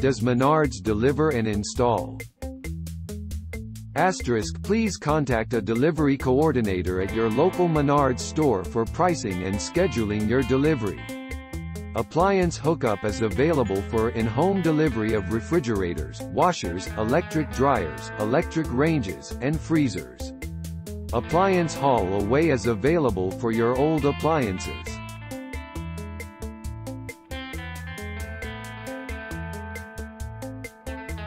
Does Menards deliver and install? Asterisk please contact a delivery coordinator at your local Menards store for pricing and scheduling your delivery. Appliance hookup is available for in-home delivery of refrigerators, washers, electric dryers, electric ranges, and freezers. Appliance haul away is available for your old appliances.